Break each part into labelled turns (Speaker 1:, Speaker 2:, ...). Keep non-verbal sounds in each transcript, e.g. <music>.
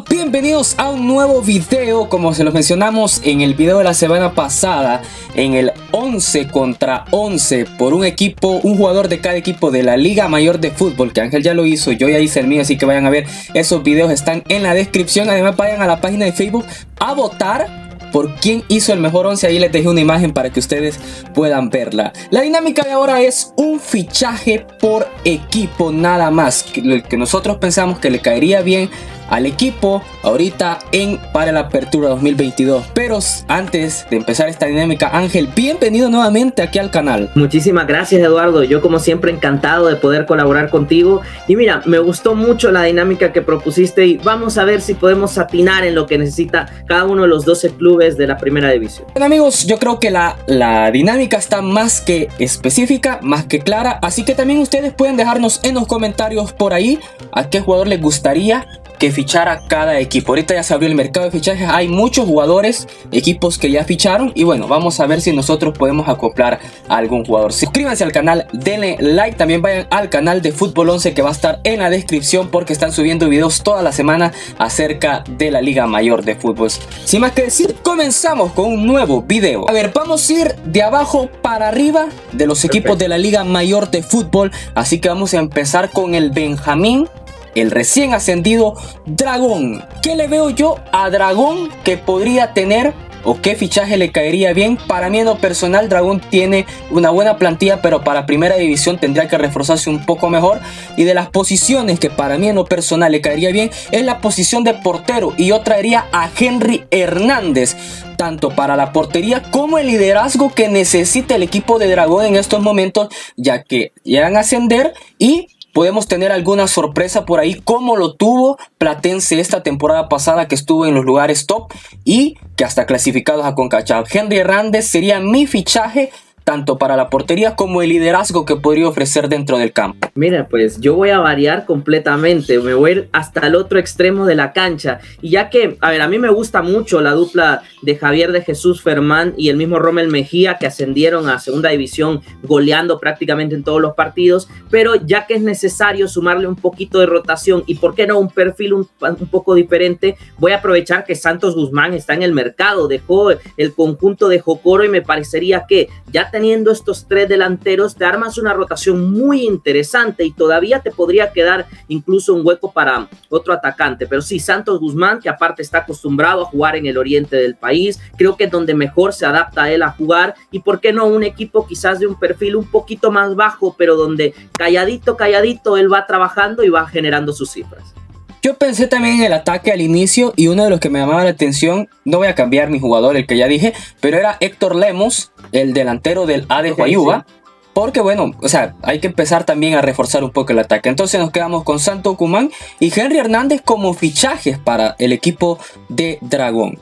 Speaker 1: Bienvenidos a un nuevo video, como se los mencionamos en el video de la semana pasada, en el 11 contra 11 por un equipo, un jugador de cada equipo de la Liga Mayor de Fútbol, que Ángel ya lo hizo, yo ya hice el mío, así que vayan a ver, esos videos están en la descripción, además vayan a la página de Facebook a votar por quién hizo el mejor 11. Ahí les dejé una imagen para que ustedes puedan verla. La dinámica de ahora es un fichaje por equipo nada más. Que, que nosotros pensamos que le caería bien al equipo ahorita en para la apertura 2022. Pero antes de empezar esta dinámica, Ángel, bienvenido nuevamente aquí al canal.
Speaker 2: Muchísimas gracias Eduardo, yo como siempre encantado de poder colaborar contigo. Y mira, me gustó mucho la dinámica que propusiste y vamos a ver si podemos atinar en lo que necesita cada uno de los 12 clubes de la primera división.
Speaker 1: Bueno amigos, yo creo que la, la dinámica está más que específica, más que clara, así que también ustedes pueden dejarnos en los comentarios por ahí a qué jugador les gustaría que fichara cada equipo. Ahorita ya se abrió el mercado de fichajes, hay muchos jugadores, equipos que ya ficharon y bueno, vamos a ver si nosotros podemos acoplar a algún jugador. Suscríbanse al canal, denle like, también vayan al canal de Fútbol 11 que va a estar en la descripción porque están subiendo videos toda la semana acerca de la Liga Mayor de Fútbol. Sin más que decir, comenzamos con un nuevo video. A ver, vamos a ir de abajo para arriba de los equipos de la Liga Mayor de Fútbol, así que vamos a empezar con el Benjamín el recién ascendido Dragón. ¿Qué le veo yo a Dragón que podría tener o qué fichaje le caería bien? Para mí en lo personal Dragón tiene una buena plantilla, pero para primera división tendría que reforzarse un poco mejor. Y de las posiciones que para mí en lo personal le caería bien es la posición de portero y yo traería a Henry Hernández tanto para la portería como el liderazgo que necesita el equipo de Dragón en estos momentos, ya que llegan a ascender y podemos tener alguna sorpresa por ahí, como lo tuvo Platense esta temporada pasada que estuvo en los lugares top y que hasta clasificados a Concachab. Henry Hernández sería mi fichaje tanto para la portería como el liderazgo que podría ofrecer dentro del campo.
Speaker 2: Mira, pues yo voy a variar completamente, me voy a ir hasta el otro extremo de la cancha. Y ya que, a ver, a mí me gusta mucho la dupla de Javier de Jesús Fermán y el mismo Rommel Mejía que ascendieron a segunda división goleando prácticamente en todos los partidos, pero ya que es necesario sumarle un poquito de rotación y por qué no un perfil un, un poco diferente, voy a aprovechar que Santos Guzmán está en el mercado, dejó el conjunto de Jocoro y me parecería que ya teniendo estos tres delanteros, te armas una rotación muy interesante y todavía te podría quedar incluso un hueco para otro atacante. Pero sí, Santos Guzmán, que aparte está acostumbrado a jugar en el oriente del país, creo que es donde mejor se adapta a él a jugar. Y por qué no un equipo quizás de un perfil un poquito más bajo, pero donde calladito, calladito él va trabajando y va generando sus cifras.
Speaker 1: Yo pensé también en el ataque al inicio y uno de los que me llamaba la atención, no voy a cambiar mi jugador, el que ya dije, pero era Héctor Lemos, el delantero del A de Huayuba. Porque bueno, o sea, hay que empezar también a reforzar un poco el ataque. Entonces nos quedamos con Santo Cumán y Henry Hernández como fichajes para el equipo de Dragón.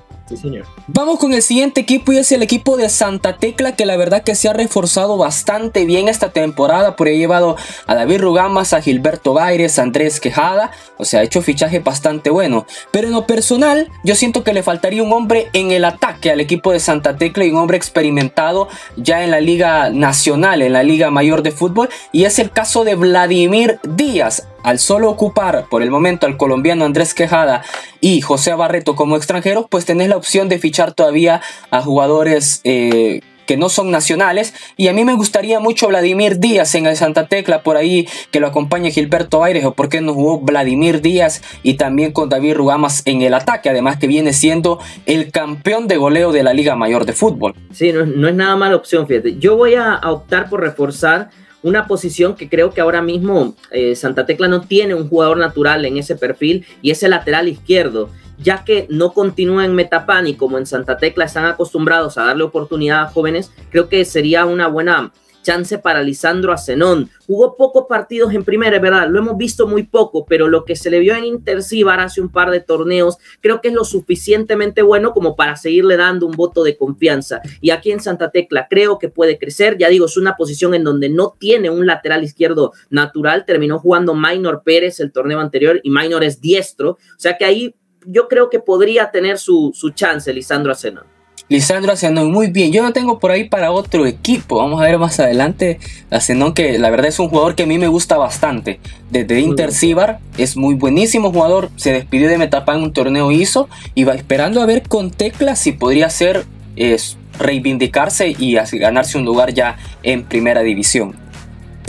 Speaker 1: Vamos con el siguiente equipo y es el equipo de Santa Tecla que la verdad que se ha reforzado bastante bien esta temporada. Por ahí ha llevado a David Rugamas, a Gilberto Baires, a Andrés Quejada. O sea, ha hecho fichaje bastante bueno. Pero en lo personal, yo siento que le faltaría un hombre en el ataque al equipo de Santa Tecla y un hombre experimentado ya en la Liga Nacional, en la Liga Mayor de Fútbol. Y es el caso de Vladimir Díaz al solo ocupar por el momento al colombiano Andrés Quejada y José Barreto como extranjeros, pues tenés la opción de fichar todavía a jugadores eh, que no son nacionales. Y a mí me gustaría mucho Vladimir Díaz en el Santa Tecla, por ahí que lo acompañe Gilberto Aires, o por qué no jugó Vladimir Díaz y también con David Rugamas en el ataque, además que viene siendo el campeón de goleo de la Liga Mayor de Fútbol.
Speaker 2: Sí, no, es nada mala opción, fíjate. Yo voy a optar por reforzar una posición que creo que ahora mismo eh, Santa Tecla no tiene un jugador natural en ese perfil y es el lateral izquierdo, ya que no continúa en Metapan y como en Santa Tecla están acostumbrados a darle oportunidad a jóvenes, creo que sería una buena chance para Lisandro Acenón. Jugó pocos partidos en primera, es verdad, lo hemos visto muy poco, pero lo que se le vio en Intercibar hace un par de torneos, creo que es lo suficientemente bueno como para seguirle dando un voto de confianza. Y aquí en Santa Tecla creo que puede crecer, ya digo, es una posición en donde no tiene un lateral izquierdo natural, terminó jugando Minor Pérez el torneo anterior y Minor es diestro, o sea que ahí yo creo que podría tener su, su chance Lisandro Acenón.
Speaker 1: Lisandro Asenón, muy bien. Yo lo tengo por ahí para otro equipo. Vamos a ver más adelante. Asenón, que la verdad es un jugador que a mí me gusta bastante. Desde Inter Cibar, es muy buenísimo jugador. Se despidió de Metapán en un torneo hizo y va esperando a ver con Tecla si podría ser es, reivindicarse y ganarse un lugar ya en primera división.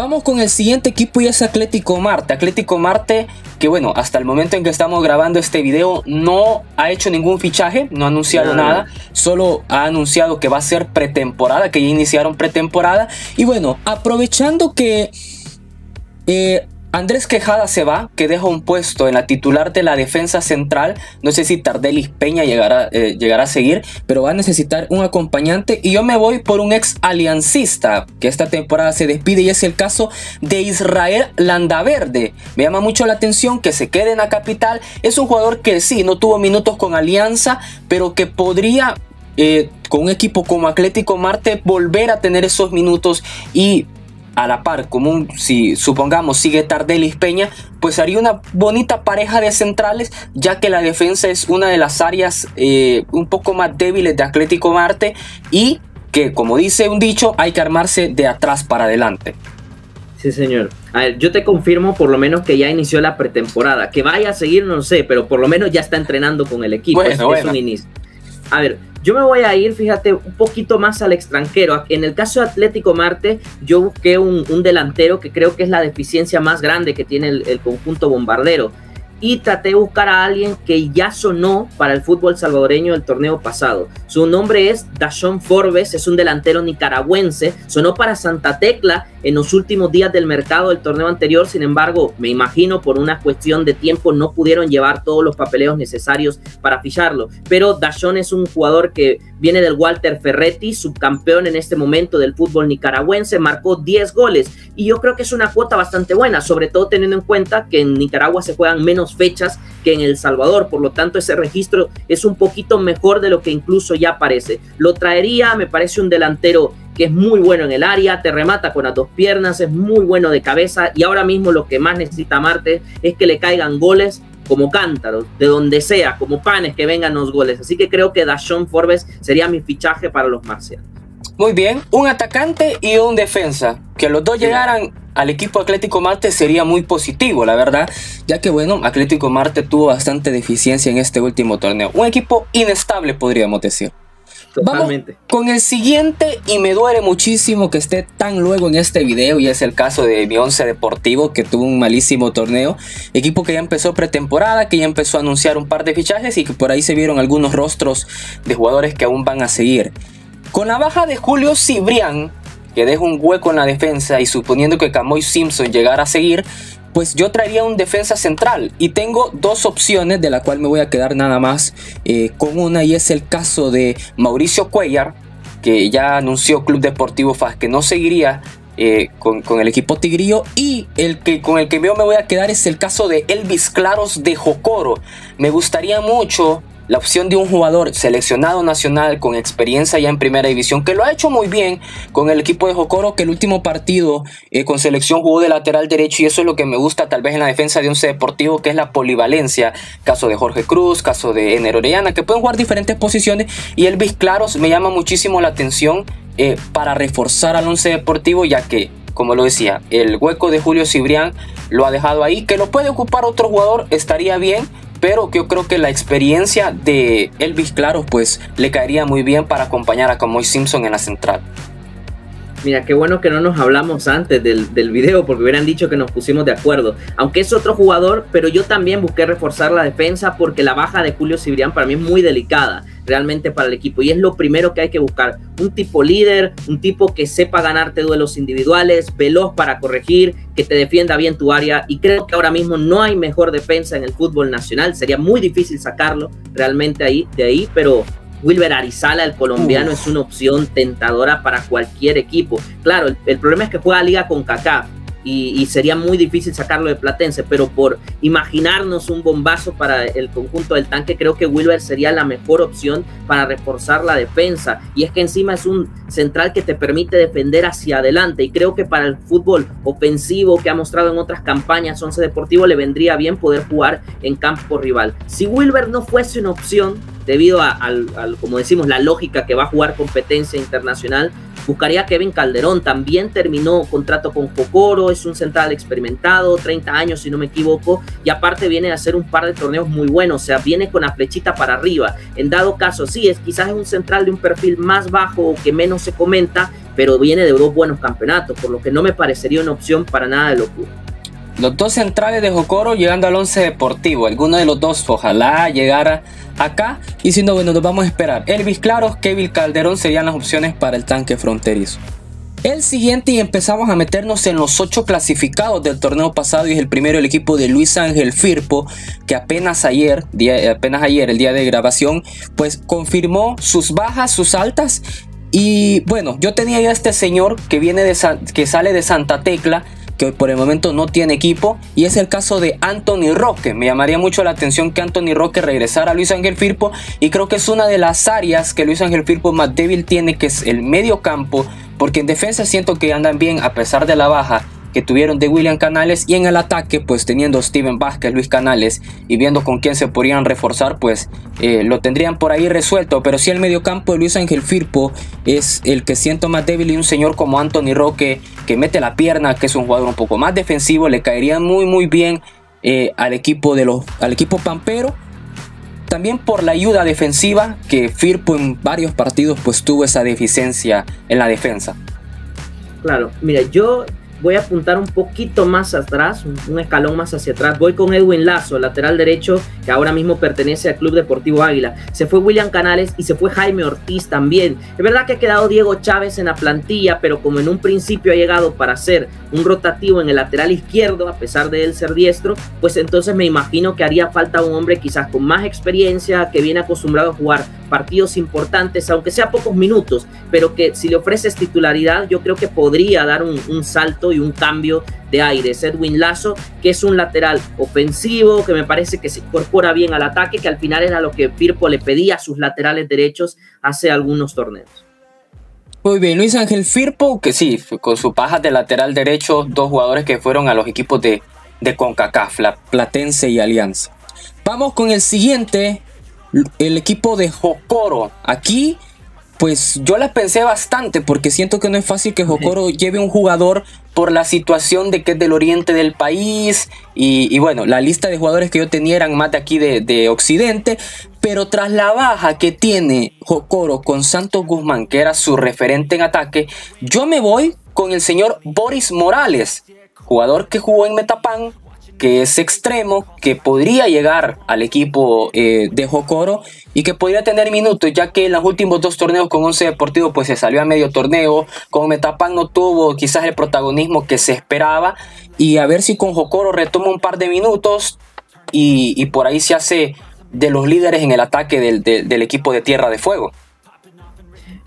Speaker 1: Vamos con el siguiente equipo y es Atlético Marte. Atlético Marte que bueno, hasta el momento en que estamos grabando este video no ha hecho ningún fichaje, no ha anunciado nada, solo ha anunciado que va a ser pretemporada, que ya iniciaron pretemporada. Y bueno, aprovechando que eh, Andrés Quejada se va, que deja un puesto en la titular de la defensa central. No sé si Tardelis Peña llegará, eh, llegará a seguir, pero va a necesitar un acompañante. Y yo me voy por un ex aliancista que esta temporada se despide y es el caso de Israel Landaverde. Me llama mucho la atención que se quede en la capital. Es un jugador que sí, no tuvo minutos con Alianza, pero que podría eh, con un equipo como Atlético Marte volver a tener esos minutos y a la par, como si supongamos sigue Tardelis Peña, pues haría una bonita pareja de centrales, ya que la defensa es una de las áreas eh, un poco más débiles de Atlético Marte y que, como dice un dicho, hay que armarse de atrás para adelante.
Speaker 2: Sí, señor. A ver, yo te confirmo por lo menos que ya inició la pretemporada. Que vaya a seguir, no sé, pero por lo menos ya está entrenando con el equipo. es, un inicio. A ver, yo me voy a ir, fíjate, un poquito más al extranjero. En el caso de Atlético Marte, yo busqué un, delantero que creo que es la deficiencia más grande que tiene el conjunto bombardero y traté de buscar a alguien que ya sonó para el fútbol salvadoreño el torneo pasado. Su nombre es Dashon Forbes, es un delantero nicaragüense, sonó para Santa Tecla en los últimos días del mercado del torneo anterior, sin embargo, me imagino por una cuestión de tiempo no pudieron llevar todos los papeleos necesarios para ficharlo, pero Dashon es un jugador que viene del Walter Ferretti, subcampeón en este momento del fútbol nicaragüense, marcó 10 goles y yo creo que es una cuota bastante buena, sobre todo teniendo en cuenta que en Nicaragua se juegan menos fechas que en El Salvador, por lo tanto ese registro es un poquito mejor de lo que incluso ya parece. Lo traería, me parece un delantero es muy bueno en el área, te remata con las dos piernas, es muy bueno de cabeza y ahora mismo lo que más necesita Marte es que le caigan goles como cántaros, de donde sea, como panes que vengan los goles. Así que creo que Dashon Forbes sería mi fichaje para los marcianos.
Speaker 1: Muy bien, un atacante y un defensa. Que los dos llegaran al equipo Atlético Marte sería muy positivo, la verdad, ya que bueno, Atlético Marte tuvo bastante deficiencia en este último torneo. Un equipo inestable, podríamos decir. Totalmente. Vamos con el siguiente y me duele muchísimo que esté tan luego en este video y es el caso de mi once deportivo que tuvo un malísimo torneo. Equipo que ya empezó pretemporada, que ya empezó a anunciar un par de fichajes y que por ahí se vieron algunos rostros de jugadores que aún van a seguir. Con la baja de Julio Cibrián, que deja un hueco en la defensa y suponiendo que Camoy Simpson llegara a seguir, pues yo traería un defensa central y tengo dos opciones de la cual me voy a quedar nada más eh, con una y es el caso de Mauricio Cuellar que ya anunció Club Deportivo FAS que no seguiría eh, con, con, el equipo tigrío y el que con el que yo me voy a quedar es el caso de Elvis Claros de Jocoro. Me gustaría mucho la opción de un jugador seleccionado nacional con experiencia ya en primera división, que lo ha hecho muy bien con el equipo de Jocoro, que el último partido eh, con selección jugó de lateral derecho y eso es lo que me gusta tal vez en la defensa de Once Deportivo, que es la polivalencia. Caso de Jorge Cruz, caso de Ener Orellana, que pueden jugar diferentes posiciones y Elvis Claros me llama muchísimo la atención eh, para reforzar al Once Deportivo, ya que como lo decía, el hueco de Julio Cibrián lo ha dejado ahí, que lo puede ocupar otro jugador, estaría bien, pero yo creo que la experiencia de Elvis Claro pues le caería muy bien para acompañar a Camoy Simpson en la central.
Speaker 2: Mira, qué bueno que no nos hablamos antes del, del, video porque hubieran dicho que nos pusimos de acuerdo. Aunque es otro jugador, pero yo también busqué reforzar la defensa porque la baja de Julio Cibrián para mí es muy delicada realmente para el equipo. Y es lo primero que hay que buscar. Un tipo líder, un tipo que sepa ganarte duelos individuales, veloz para corregir, que te defienda bien tu área. Y creo que ahora mismo no hay mejor defensa en el fútbol nacional. Sería muy difícil sacarlo realmente ahí, de ahí, pero Wilber Arizala, el colombiano, es una opción tentadora para cualquier equipo. Claro, el, el problema es que juega liga con CACAF y, sería muy difícil sacarlo de Platense, pero por imaginarnos un bombazo para el conjunto del tanque, creo que Wilber sería la mejor opción para reforzar la defensa. Y es que encima es un central que te permite defender hacia adelante. Y creo que para el fútbol ofensivo que ha mostrado en otras campañas, Once Deportivo le vendría bien poder jugar en campo rival. Si Wilber no fuese una opción, debido a, como decimos, la lógica que va a jugar competencia internacional, buscaría Kevin Calderón. También terminó contrato con Cocoro, es un central experimentado, 30 años si no me equivoco, y aparte viene a hacer un par de torneos muy buenos, o sea, viene con la flechita para arriba. En dado caso, sí, es quizás es un central de un perfil más bajo o que menos se comenta, pero viene de dos buenos campeonatos, por lo que no me parecería una opción para nada de locura.
Speaker 1: Los dos centrales de Jocoro llegando al 11 deportivo. Alguno de los dos ojalá llegara acá. Y si no, bueno, nos vamos a esperar. Elvis Claros, Kevin Calderón serían las opciones para el tanque fronterizo. El siguiente y empezamos a meternos en los ocho clasificados del torneo pasado y es el primero el equipo de Luis Ángel Firpo que apenas ayer, día, apenas ayer el día de grabación, pues confirmó sus bajas, sus altas y bueno, yo tenía ya este señor que viene de que sale de Santa Tecla que por el momento no tiene equipo y es el caso de Anthony Roque. Me llamaría mucho la atención que Anthony Roque regresara a Luis Ángel Firpo y creo que es una de las áreas que Luis Ángel Firpo más débil tiene que es el medio campo porque en defensa siento que andan bien a pesar de la baja que tuvieron de William Canales y en el ataque pues teniendo Steven Vázquez, Luis Canales y viendo con quién se podrían reforzar pues eh, lo tendrían por ahí resuelto pero si el mediocampo de Luis Ángel Firpo es el que siento más débil y un señor como Anthony Roque que mete la pierna que es un jugador un poco más defensivo le caería muy muy bien eh, al equipo de los al equipo pampero también por la ayuda defensiva que Firpo en varios partidos pues tuvo esa deficiencia en la defensa.
Speaker 2: Claro, mira, yo voy a apuntar un poquito más atrás, un, escalón más hacia atrás. Voy con Edwin Lazo, lateral derecho, que ahora mismo pertenece al Club Deportivo Águila. Se fue William Canales y se fue Jaime Ortiz también. Es verdad que ha quedado Diego Chávez en la plantilla, pero como en un principio ha llegado para ser un rotativo en el lateral izquierdo, a pesar de él ser diestro, pues entonces me imagino que haría falta un hombre quizás con más experiencia, que viene acostumbrado a jugar partidos importantes, aunque sea pocos minutos, pero que si le ofreces titularidad, yo creo que podría dar un, un salto y un cambio de aire. Edwin Lazo, que es un lateral ofensivo, que me parece que se incorpora bien al ataque, que al final era lo que Firpo le pedía a sus laterales derechos hace algunos torneos.
Speaker 1: Muy bien, Luis Ángel Firpo, que sí, con su paja de lateral derecho, dos jugadores que fueron a los equipos de, de CONCACAF, la Platense y Alianza. Vamos con el siguiente, el equipo de Jocoro. Aquí pues yo la pensé bastante porque siento que no es fácil que Jocoro lleve un jugador por la situación de que es del oriente del país. Y, bueno, la lista de jugadores que yo tenía eran más de aquí de, de occidente, pero tras la baja que tiene Jocoro con Santos Guzmán, que era su referente en ataque, yo me voy con el señor Boris Morales, jugador que jugó en Metapan, que es extremo, que podría llegar al equipo eh, de Jocoro y que podría tener minutos, ya que en los últimos dos torneos con 11 Deportivo pues se salió a medio torneo, con Metapan no tuvo quizás el protagonismo que se esperaba. Y a ver si con Jocoro retoma un par de minutos y, por ahí se hace de los líderes en el ataque del equipo de Tierra de Fuego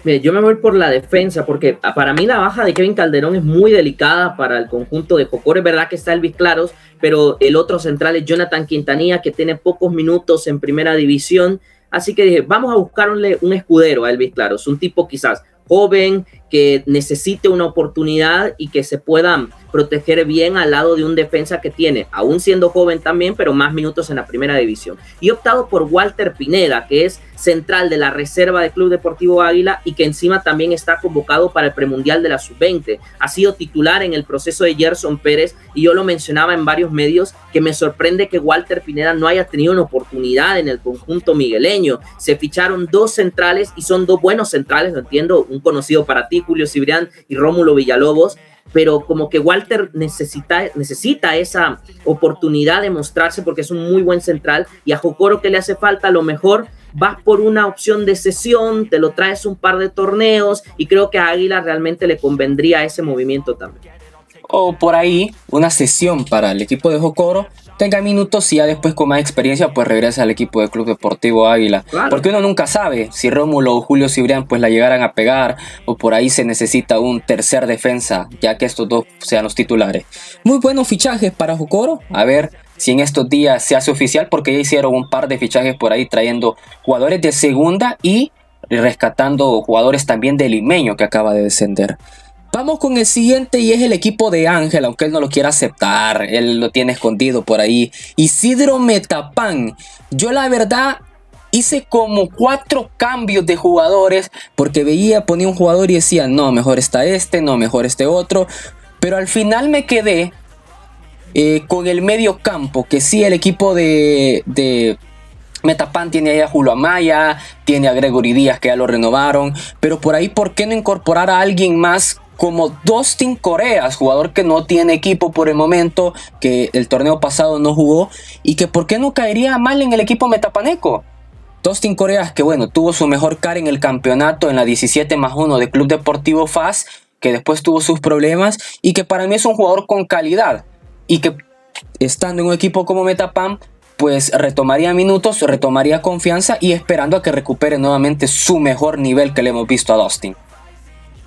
Speaker 2: yo me voy por la defensa, porque para mí la baja de Kevin Calderón es muy delicada para el conjunto de Jocoro. Es verdad que está Elvis Claros, pero el otro central es Jonathan Quintanilla, que tiene pocos minutos en primera división. Así que dije, vamos a buscarle un escudero a Elvis Claros, un tipo quizás joven, que necesite una oportunidad y que se pueda proteger bien al lado de un defensa que tiene, aún siendo joven también, pero más minutos en la primera división. Y he optado por Walter Pineda, que es central de la reserva del Club Deportivo Águila y que encima también está convocado para el premundial de la sub-20. Ha sido titular en el proceso de Gerson Pérez y yo lo mencionaba en varios medios que me sorprende que Walter Pineda no haya tenido una oportunidad en el conjunto migueleño. Se ficharon dos centrales y son dos buenos centrales, lo entiendo, un conocido para ti, Julio Cibrián y Rómulo Villalobos, pero como que Walter necesita, necesita esa oportunidad de mostrarse porque es un muy buen central y a Jocoro que le hace falta a lo mejor vas por una opción de sesión, te lo traes un par de torneos y creo que a Águila realmente le convendría ese movimiento también.
Speaker 1: O por ahí una sesión para el equipo de Jocoro tenga minutos y ya después con más experiencia pues regresa al equipo del Club Deportivo Águila. Porque uno nunca sabe si Rómulo o Julio Cibrián pues la llegaran a pegar o por ahí se necesita un tercer defensa ya que estos dos sean los titulares. Muy buenos fichajes para Jocoro. A ver si en estos días se hace oficial porque ya hicieron un par de fichajes por ahí trayendo jugadores de segunda y rescatando jugadores también del limeño que acaba de descender. Vamos con el siguiente y es el equipo de Ángel, aunque él no lo quiera aceptar, él lo tiene escondido por ahí. Isidro Metapan. Yo la verdad hice como cuatro cambios de jugadores porque veía, ponía un jugador y decía, no, mejor está este, no, mejor este otro. Pero al final me quedé eh, con el medio campo, que sí, el equipo de, de Metapan tiene ahí a Julio Amaya, tiene a Gregory Díaz que ya lo renovaron, pero por ahí, ¿por qué no incorporar a alguien más como Dustin Coreas, jugador que no tiene equipo por el momento, que el torneo pasado no jugó y que por qué no caería mal en el equipo metapaneco? Dustin Coreas, que bueno, tuvo su mejor cara en el campeonato en la 17 más 1 de Club Deportivo FAS, que después tuvo sus problemas y que para mí es un jugador con calidad y que estando en un equipo como Metapan, pues retomaría minutos, retomaría confianza y esperando a que recupere nuevamente su mejor nivel que le hemos visto a Dustin.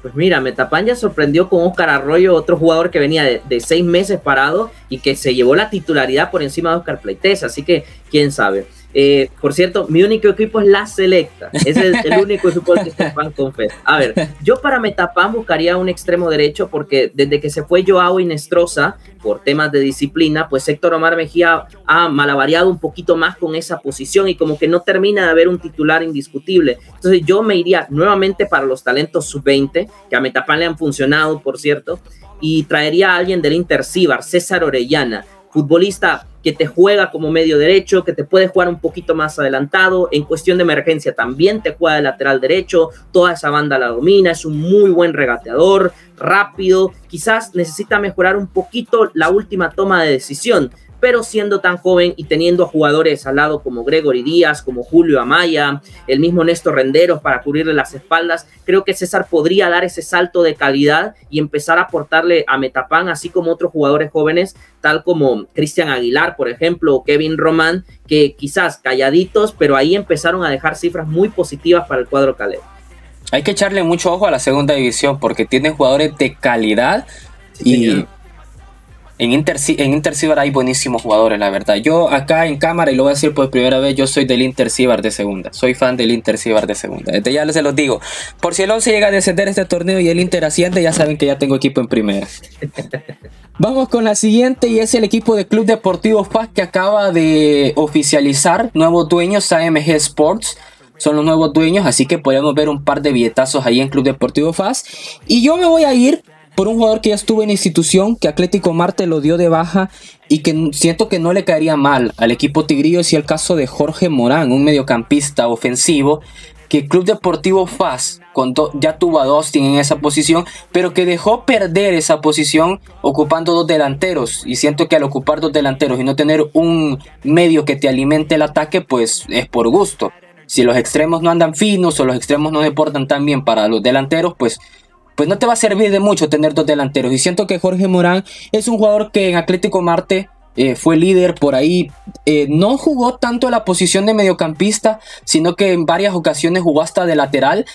Speaker 2: Pues mira, Metapan ya sorprendió con Oscar Arroyo, otro jugador que venía de, seis meses parado y que se llevó la titularidad por encima de Oscar Pleites, así que quién sabe. Eh, por cierto, mi único equipo es la Selecta. Ese es el <laughs> único equipo que Estefan confes. A ver, yo para Metapan buscaría un extremo derecho porque desde que se fue Joao Inestrosa por temas de disciplina, pues Héctor Omar Mejía ha malavariado un poquito más con esa posición y como que no termina de haber un titular indiscutible. Entonces yo me iría nuevamente para los talentos sub-20, que a Metapan le han funcionado, por cierto, y traería a alguien del Inter César Orellana futbolista que te juega como medio derecho, que te puede jugar un poquito más adelantado, en cuestión de emergencia también te juega de lateral derecho, toda esa banda la domina, es un muy buen regateador, rápido, quizás necesita mejorar un poquito la última toma de decisión, pero siendo tan joven y teniendo jugadores al lado como Gregory Díaz, como Julio Amaya, el mismo Néstor Renderos para cubrirle las espaldas, creo que César podría dar ese salto de calidad y empezar a aportarle a Metapan, así como otros jugadores jóvenes, tal como Cristian Aguilar, por ejemplo, o Kevin Román, que quizás calladitos, pero ahí empezaron a dejar cifras muy positivas para el cuadro Caleb.
Speaker 1: Hay que echarle mucho ojo a la segunda división porque tiene jugadores de calidad y en Inter, en Inter hay buenísimos jugadores, la verdad. Yo acá en cámara, y lo voy a decir por primera vez, yo soy del Inter de segunda. Soy fan del Inter de segunda. Desde ya se los digo. Por si el 11 llega a descender este torneo y el Inter asciende, ya saben que ya tengo equipo en primera. <laughs> Vamos con la siguiente y es el equipo de Club Deportivo FAS que acaba de oficializar nuevos dueños AMG Sports son los nuevos dueños, así que podemos ver un par de billetazos ahí en Club Deportivo FAS. Y yo me voy a ir por un jugador que ya estuvo en institución, que Atlético Marte lo dio de baja y que siento que no le caería mal al equipo tigrillo, es el caso de Jorge Morán, un mediocampista ofensivo, que Club Deportivo FAS ya tuvo a Dustin en esa posición, pero que dejó perder esa posición ocupando dos delanteros. Y siento que al ocupar dos delanteros y no tener un medio que te alimente el ataque, pues es por gusto. Si los extremos no andan finos o los extremos no deportan tan bien para los delanteros, pues pues no te va a servir de mucho tener dos delanteros. Y siento que Jorge Morán es un jugador que en Atlético Marte eh, fue líder por ahí. Eh, no jugó tanto la posición de mediocampista, sino que en varias ocasiones jugó hasta de lateral.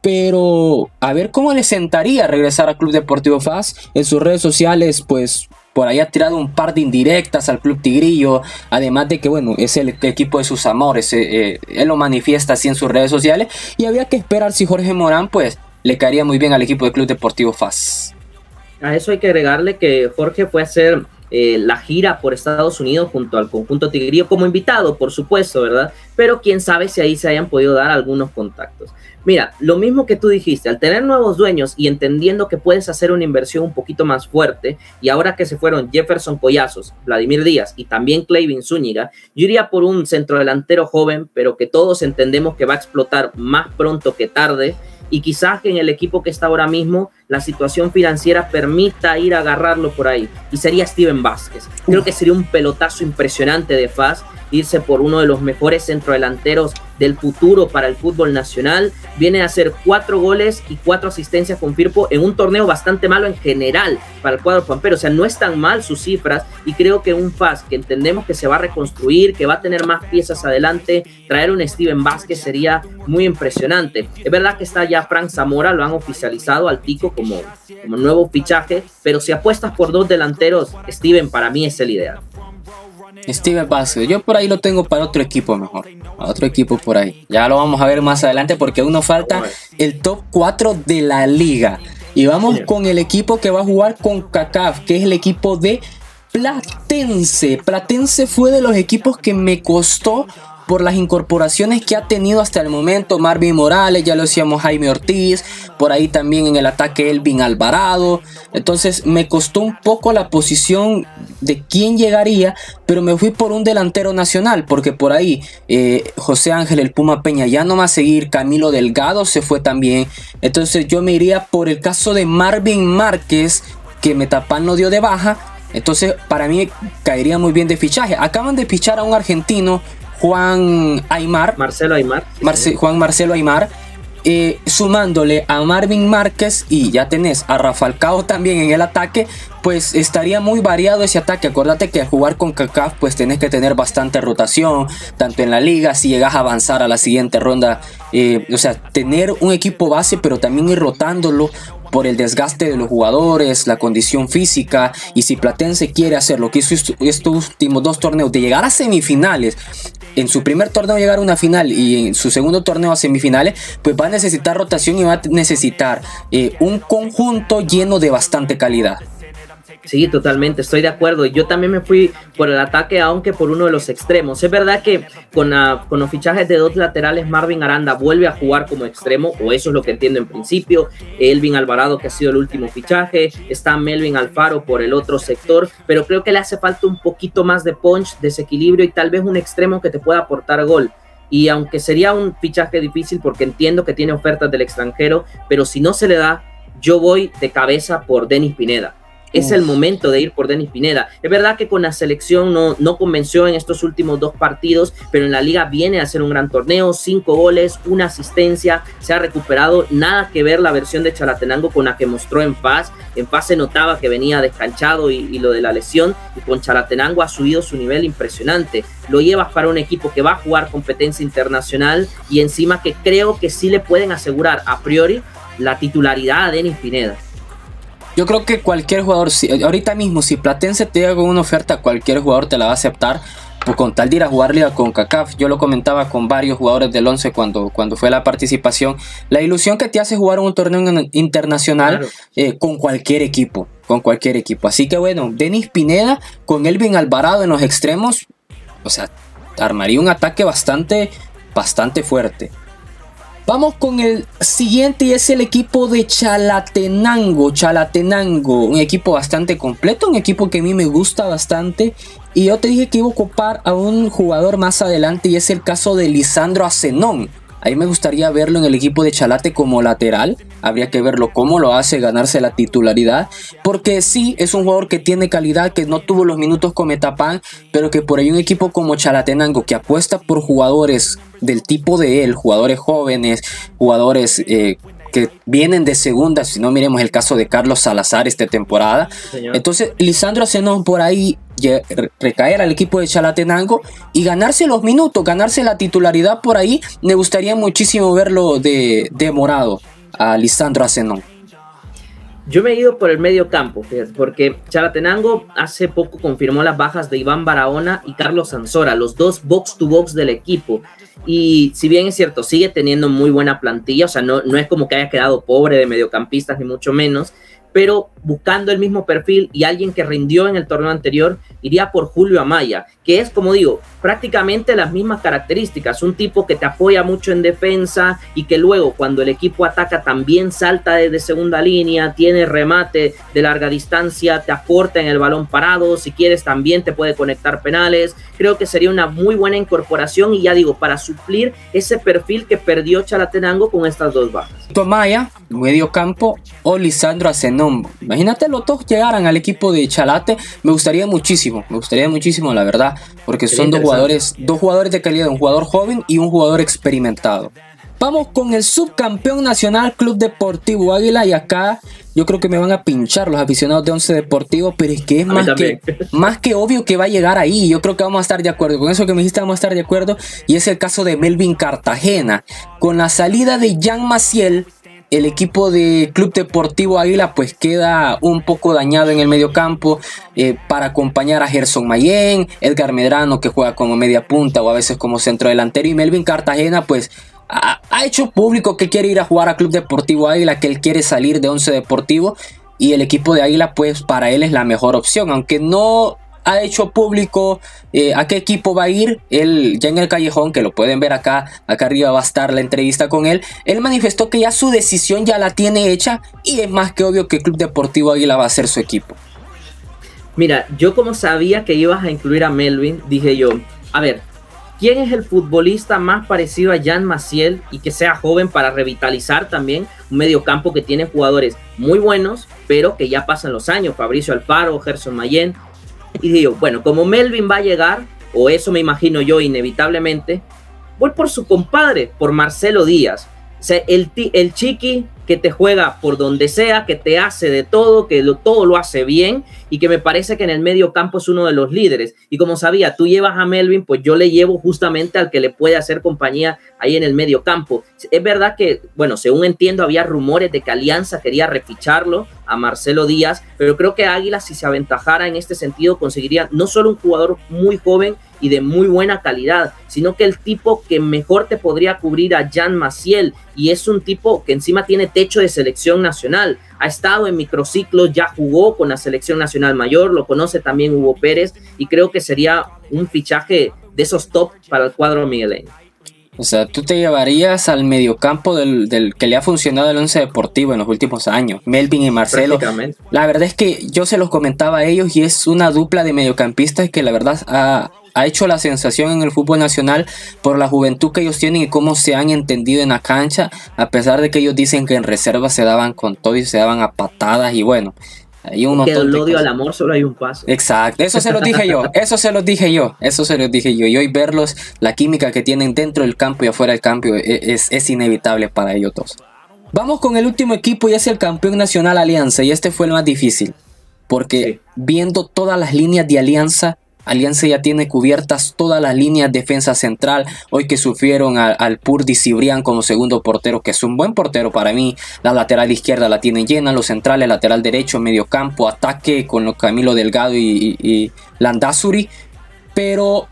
Speaker 1: Pero a ver cómo le sentaría regresar al Club Deportivo FAS. En sus redes sociales, pues por ahí ha tirado un par de indirectas al Club Tigrillo. Además de que, bueno, es el equipo de sus amores. Eh, él lo manifiesta así en sus redes sociales. Y había que esperar si Jorge Morán, pues le caería muy bien al equipo del Club Deportivo FAS.
Speaker 2: A eso hay que agregarle que Jorge fue a hacer eh, la gira por Estados Unidos junto al conjunto tigrillo como invitado, por supuesto, ¿verdad? Pero quién sabe si ahí se hayan podido dar algunos contactos. Mira, lo mismo que tú dijiste, al tener nuevos dueños y entendiendo que puedes hacer una inversión un poquito más fuerte, y ahora que se fueron Jefferson Collazos, Vladimir Díaz y también Clavin Zúñiga, yo iría por un centrodelantero joven, pero que todos entendemos que va a explotar más pronto que tarde y quizás que en el equipo que está ahora mismo la situación financiera permita ir a agarrarlo por ahí. Y sería Steven Vázquez. Creo que sería un pelotazo impresionante de Faz irse por uno de los mejores centrodelanteros del futuro para el fútbol nacional. Viene a hacer cuatro goles y cuatro asistencias con Firpo en un torneo bastante malo en general para el cuadro pampero. O sea, no están mal sus cifras y creo que un FAS que entendemos que se va a reconstruir, que va a tener más piezas adelante, traer un Steven Vázquez sería muy impresionante. Es verdad que está ya Frank Zamora, lo han oficializado al Tico como, como nuevo fichaje, pero si apuestas por dos delanteros, Steven para mí es el ideal.
Speaker 1: Steven Vázquez. Yo por ahí lo tengo para otro equipo mejor. otro equipo por ahí. Ya lo vamos a ver más adelante porque aún nos falta el top 4 de la liga. Y vamos con el equipo que va a jugar con CACAF, que es el equipo de Platense. Platense fue de los equipos que me costó por las incorporaciones que ha tenido hasta el momento Marvin Morales, ya lo decíamos Jaime Ortiz, por ahí también en el ataque Elvin Alvarado. Entonces me costó un poco la posición de quién llegaría, pero me fui por un delantero nacional, porque por ahí eh, José Ángel el Puma Peña ya no va a seguir, Camilo Delgado se fue también. Entonces yo me iría por el caso de Marvin Márquez, que Metapan no dio de baja entonces, para mí caería muy bien de fichaje. Acaban de fichar a un argentino, Juan Aymar.
Speaker 2: Marcelo Aymar.
Speaker 1: Juan Marcelo Aymar. Eh, sumándole a Marvin Márquez y ya tenés a Rafalcao también en el ataque, pues estaría muy variado ese ataque. Acuérdate que al jugar con CACAF, pues tenés que tener bastante rotación, tanto en la liga, si llegas a avanzar a la siguiente ronda, eh, o sea, tener un equipo base, pero también ir rotándolo por el desgaste de los jugadores, la condición física y si Platense quiere hacer lo que hizo estos últimos dos torneos de llegar a semifinales, en su primer torneo llegar a una final y en su segundo torneo a semifinales, pues va a necesitar rotación y va a necesitar eh, un conjunto lleno de bastante calidad.
Speaker 2: Sí, totalmente, estoy de acuerdo. Yo también me fui por el ataque, aunque por uno de los extremos. Es verdad que con, con los fichajes de dos laterales, Marvin Aranda vuelve a jugar como extremo, o eso es lo que entiendo en principio. Elvin Alvarado, que ha sido el último fichaje, está Melvin Alfaro por el otro sector, pero creo que le hace falta un poquito más de punch, desequilibrio y tal vez un extremo que te pueda aportar gol. Y aunque sería un fichaje difícil porque entiendo que tiene ofertas del extranjero, pero si no se le da, yo voy de cabeza por Denis Pineda es el momento de ir por Denis Pineda. Es verdad que con la selección no, no convenció en estos últimos dos partidos, pero en la liga viene a hacer un gran torneo, cinco goles, una asistencia, se ha recuperado, nada que ver la versión de Chalatenango con la que mostró en Paz. En Paz se notaba que venía descanchado y, lo de la lesión, y con Chalatenango ha subido su nivel impresionante. Lo llevas para un equipo que va a jugar competencia internacional y encima que creo que sí le pueden asegurar a priori la titularidad a Denis Pineda.
Speaker 1: Yo creo que cualquier jugador, ahorita mismo, si Platense te llega con una oferta, cualquier jugador te la va a aceptar. Pues con tal de ir a jugar liga con CACAF, yo lo comentaba con varios jugadores del 11 cuando, cuando fue la participación, la ilusión que te hace jugar un torneo internacional eh, con cualquier equipo, con cualquier equipo. Así que bueno, Denis Pineda con Elvin Alvarado en los extremos, o sea, armaría un ataque bastante, bastante fuerte. Vamos con el siguiente y es el equipo de Chalatenango. Chalatenango, un equipo bastante completo, un equipo que a mí me gusta bastante. Y yo te dije que iba a ocupar a un jugador más adelante y es el caso de Lisandro Acenón. Ahí me gustaría verlo en el equipo de Chalate como lateral. Habría que verlo cómo lo hace ganarse la titularidad. Porque sí, es un jugador que tiene calidad, que no tuvo los minutos con Metapan, pero que por ahí un equipo como Chalatenango que apuesta por jugadores del tipo de él, jugadores jóvenes, jugadores eh, que vienen de segunda, si no miremos el caso de Carlos Salazar esta temporada. Entonces, Lisandro Zenón por ahí recaer al equipo de Chalatenango y ganarse los minutos, ganarse la titularidad por ahí. Me gustaría muchísimo verlo de, de morado a Lisandro Acenón.
Speaker 2: Yo me he ido por el medio campo, porque Chalatenango hace poco confirmó las bajas de Iván Barahona y Carlos Sansora, los dos box to box del equipo. Y si bien es cierto, sigue teniendo muy buena plantilla, o sea, no, no es como que haya quedado pobre de mediocampistas, ni mucho menos, pero buscando el mismo perfil y alguien que rindió en el torneo anterior, iría por Julio Amaya, que es, como digo, prácticamente las mismas características, un tipo que te apoya mucho en defensa y que luego cuando el equipo ataca también salta desde segunda línea, tiene remate de larga distancia, te aporta en el balón parado, si quieres también te puede conectar penales, creo que sería una muy buena incorporación y ya digo, para suplir ese perfil que perdió Chalatenango con estas dos bajas.
Speaker 1: Amaya, medio campo, o Lisandro Acenón Imagínate los dos llegaran al equipo de Chalate, me gustaría muchísimo, me gustaría muchísimo la verdad, porque son dos jugadores, dos jugadores de calidad, un jugador joven y un jugador experimentado. Vamos con el subcampeón nacional Club Deportivo Águila y acá yo creo que me van a pinchar los aficionados de Once Deportivo, pero es que es más que, <laughs> más que obvio que va a llegar ahí. Yo creo que vamos a estar de acuerdo. Con eso que me dijiste vamos a estar de acuerdo. Y es el caso de Melvin Cartagena. Con la salida de Jan Maciel, el equipo de Club Deportivo Águila pues queda un poco dañado en el medio campo eh, para acompañar a Gerson Mayen, Edgar Medrano que juega como media punta o a veces como centro delantero y Melvin Cartagena pues ha, hecho público que quiere ir a jugar a Club Deportivo Águila, que él quiere salir de Once Deportivo y el equipo de Águila pues para él es la mejor opción, aunque no ha hecho público eh, a qué equipo va a ir. Él, ya en el callejón, que lo pueden ver acá, acá arriba va a estar la entrevista con él. Él manifestó que ya su decisión ya la tiene hecha y es más que obvio que Club Deportivo Águila va a ser su equipo.
Speaker 2: Mira, yo como sabía que ibas a incluir a Melvin, dije yo, a ver, ¿quién es el futbolista más parecido a Jan Maciel y que sea joven para revitalizar también un mediocampo que tiene jugadores muy buenos, pero que ya pasan los años? Fabricio Alfaro, Gerson Mayen, y digo, bueno, como Melvin va a llegar, o eso me imagino yo inevitablemente, voy por su compadre, por Marcelo Díaz. O sea, el, el chiqui que te juega por donde sea, que te hace de todo, que todo lo hace bien y que me parece que en el medio campo es uno de los líderes. Y como sabía, tú llevas a Melvin, pues yo le llevo justamente al que le puede hacer compañía ahí en el medio campo. Es verdad que, bueno, según entiendo, había rumores de que Alianza quería reficharlo a Marcelo Díaz, pero creo que Águila, si se aventajara en este sentido, conseguiría no solo un jugador muy joven, y de muy buena calidad, sino que el tipo que mejor te podría cubrir a Jan Maciel y es un tipo que encima tiene techo de selección nacional, ha estado en microciclos, ya jugó con la selección nacional mayor, lo conoce también Hugo Pérez y creo que sería un fichaje de esos top para el cuadro migueleño.
Speaker 1: O sea, tú te llevarías al mediocampo del, del que le ha funcionado el once deportivo en los últimos años, Melvin y Marcelo. La verdad es que yo se los comentaba a ellos y es una dupla de mediocampistas que la verdad ha, ha hecho la sensación en el fútbol nacional por la juventud que ellos tienen y cómo se han entendido en la cancha, a pesar de que ellos dicen que en reserva se daban con todo y se daban a patadas y bueno.
Speaker 2: Hay un que el odio al amor solo hay un paso.
Speaker 1: Exacto, eso se lo <laughs> dije yo, eso se lo dije yo, eso se lo dije yo. Y hoy verlos, la química que tienen dentro del campo y afuera del campo e, es, es inevitable para ellos dos. Vamos con el último equipo y es el campeón nacional Alianza y este fue el más difícil. Porque viendo todas las líneas de Alianza, Alianza ya tiene cubiertas todas las líneas defensa central. Hoy que sufrieron al, Purdi Cibrián como segundo portero, que es un buen portero para mí. La lateral izquierda la tiene llena, los centrales, lateral derecho, medio campo, ataque con los Camilo Delgado y, y, Landazuri. Pero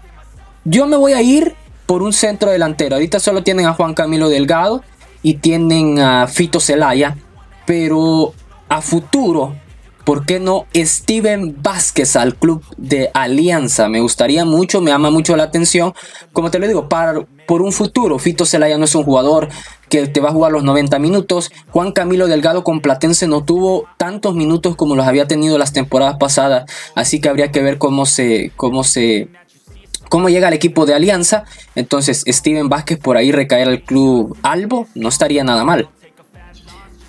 Speaker 1: yo me voy a ir por un centro delantero. Ahorita solo tienen a Juan Camilo Delgado y tienen a Fito Celaya. Pero a futuro ¿por qué no Steven Vázquez al club de Alianza? Me gustaría mucho, me llama mucho la atención. Como te lo digo, para, por un futuro. Fito Celaya no es un jugador que te va a jugar los 90 minutos. Juan Camilo Delgado con Platense no tuvo tantos minutos como los había tenido las temporadas pasadas. Así que habría que ver cómo se, cómo se cómo llega el equipo de Alianza. Entonces, Steven Vázquez por ahí recaer al club Albo no estaría nada mal.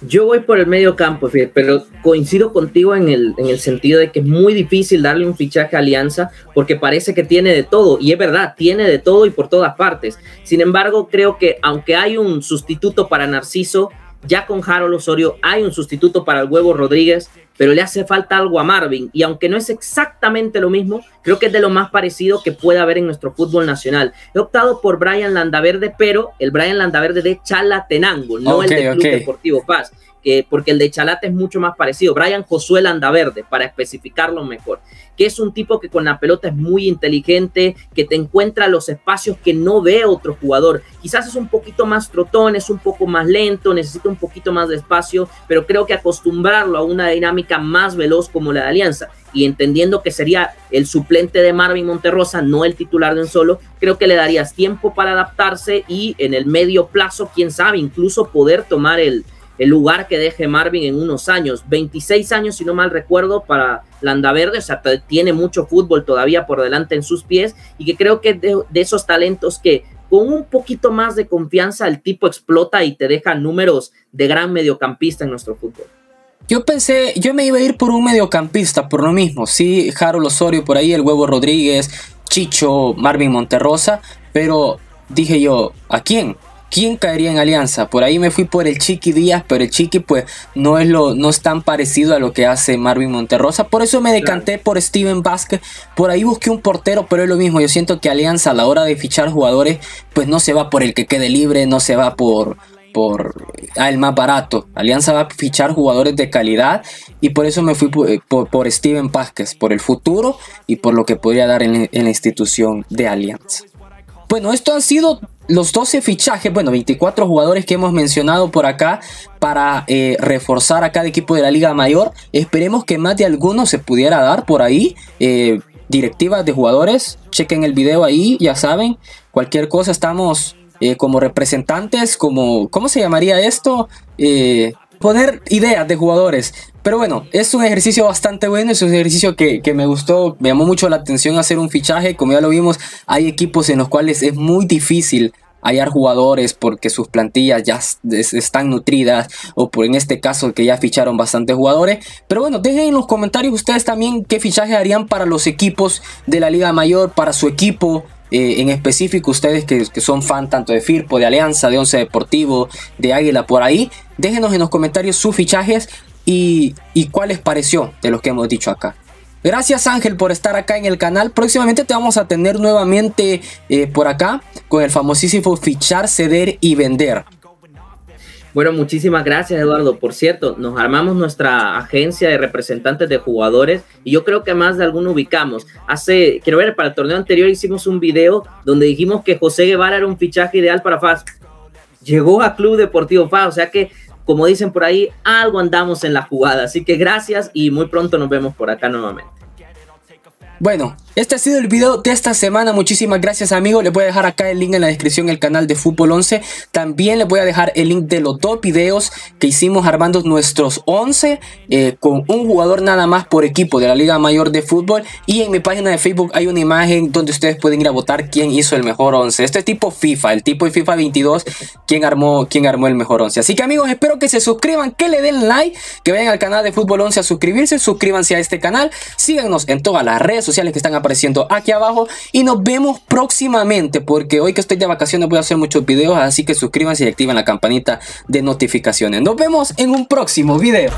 Speaker 2: Yo voy por el medio campo, pero coincido contigo en el, en el sentido de que es muy difícil darle un fichaje a Alianza porque parece que tiene de todo, y es verdad, tiene de todo y por todas partes. Sin embargo, creo que aunque hay un sustituto para Narciso, ya con Harold Osorio hay un sustituto para el huevo Rodríguez, pero le hace falta algo a Marvin. Y aunque no es exactamente lo mismo, creo que es de lo más parecido que puede haber en nuestro fútbol nacional. He optado por Brian Landaverde, pero el Brian Landaverde de Chalatenango, no el de Club Deportivo Paz que, porque el de Chalate es mucho más parecido. Brian Josué Landaverde, para especificarlo mejor, que es un tipo que con la pelota es muy inteligente, que te encuentra los espacios que no ve otro jugador. Quizás es un poquito más trotón, es un poco más lento, necesita un poquito más de espacio, pero creo que acostumbrarlo a una dinámica más veloz como la de Alianza y entendiendo que sería el suplente de Marvin Monterrosa, no el titular de un solo, creo que le darías tiempo para adaptarse y en el medio plazo, quién sabe, incluso poder tomar el, el lugar que deje Marvin en unos años. 26 años, si no mal recuerdo, para Landaverde, o sea, tiene mucho fútbol todavía por delante en sus pies y que creo que de, de esos talentos que con un poquito más de confianza el tipo explota y te deja números de gran mediocampista en nuestro fútbol.
Speaker 1: Yo pensé, yo me iba a ir por un mediocampista, por lo mismo, sí, Harold Osorio por ahí, el Huevo Rodríguez, Chicho, Marvin Monterrosa, pero dije yo, ¿a quién? ¿Quién caería en Alianza? Por ahí me fui por el Chiqui Díaz, pero el Chiqui pues no es, lo, no es tan parecido a lo que hace Marvin Monterrosa. Por eso me decanté por Steven Vázquez. Por ahí busqué un portero, pero es lo mismo. Yo siento que Alianza a la hora de fichar jugadores pues no se va por el que quede libre, no se va por, por el más barato. Alianza va a fichar jugadores de calidad y por eso me fui por, por, Steven Vázquez, por el futuro y por lo que podría dar en, en la institución de Alianza. Bueno, esto han sido los 12 fichajes, bueno, 24 jugadores que hemos mencionado por acá para eh, reforzar a cada equipo de la Liga Mayor. Esperemos que más de alguno se pudiera dar por ahí. Eh, directivas de jugadores. Chequen el video ahí, ya saben. Cualquier cosa estamos eh, como representantes, como, ¿cómo se llamaría esto? Poner ideas de jugadores. Pero bueno, es un ejercicio bastante bueno, es un ejercicio que, que, me gustó, me llamó mucho la atención hacer un fichaje. Como ya lo vimos, hay equipos en los cuales es muy difícil hallar jugadores porque sus plantillas ya están nutridas o por en este caso que ya ficharon bastantes jugadores. Pero bueno, dejen en los comentarios ustedes también qué fichaje harían para los equipos de la Liga Mayor, para su equipo. Eh, en específico, ustedes que, que, son fan tanto de Firpo, de Alianza, de Once Deportivo, de Águila, por ahí, déjenos en los comentarios sus fichajes y, y cuál les pareció de los que hemos dicho acá. Gracias Ángel por estar acá en el canal. Próximamente te vamos a tener nuevamente eh, por acá con el famosísimo fichar, ceder y vender.
Speaker 2: Bueno, muchísimas gracias Eduardo. Por cierto, nos armamos nuestra agencia de representantes de jugadores y yo creo que más de alguno ubicamos. Hace, quiero ver, para el torneo anterior hicimos un video donde dijimos que José Guevara era un fichaje ideal para FAS. Llegó a Club Deportivo FAS, o sea que como dicen por ahí, algo andamos en la jugada. Así que gracias y muy pronto nos vemos por acá nuevamente.
Speaker 1: Bueno, este ha sido el video de esta semana. Muchísimas gracias, amigos. Les voy a dejar acá el link en la descripción del canal de Fútbol 11. También les voy a dejar el link de los dos videos que hicimos armando nuestros 11 eh, con un jugador nada más por equipo de la Liga Mayor de Fútbol. Y en mi página de Facebook hay una imagen donde ustedes pueden ir a votar quién hizo el mejor 11. Este tipo FIFA, el tipo de FIFA 22, quién armó, quién armó el mejor 11. Así que, amigos, espero que se suscriban, que le den like, que vayan al canal de Fútbol 11 a suscribirse. Suscríbanse a este canal. Síganos en todas las redes sociales que están apareciendo aquí abajo. Y nos vemos próximamente porque hoy que estoy de vacaciones voy a hacer muchos videos así que suscríbanse y activen la campanita de notificaciones. Nos vemos en un próximo video